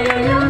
有人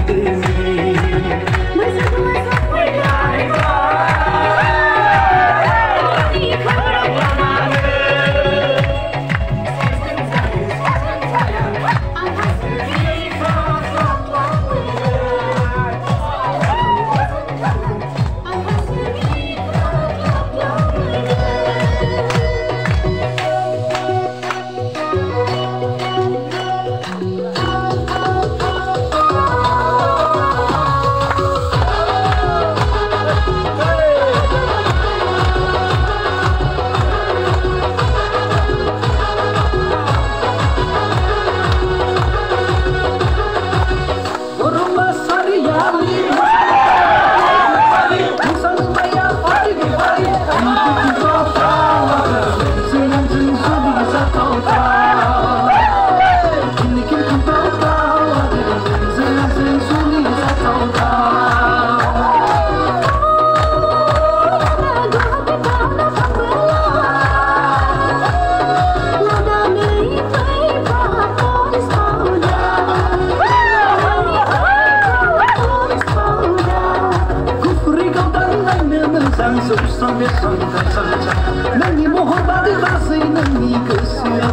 Des inamiques sur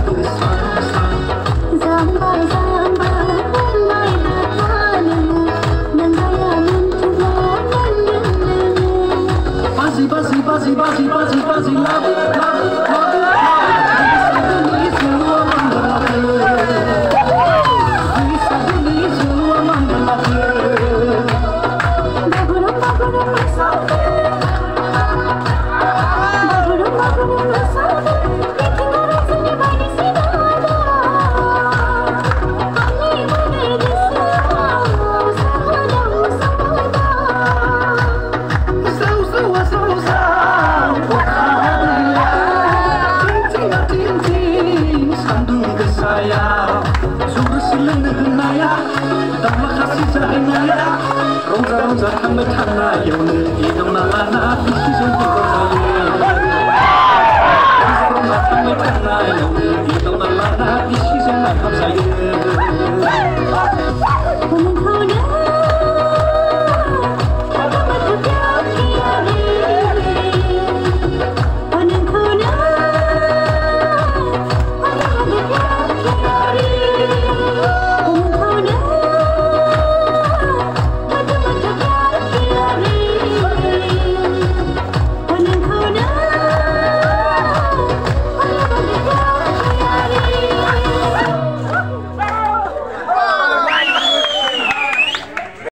롱자 롱자 한물 탔나요 오늘 이동 나가나 비시전 불러서요 롱자 롱자 한물 탔나요 오늘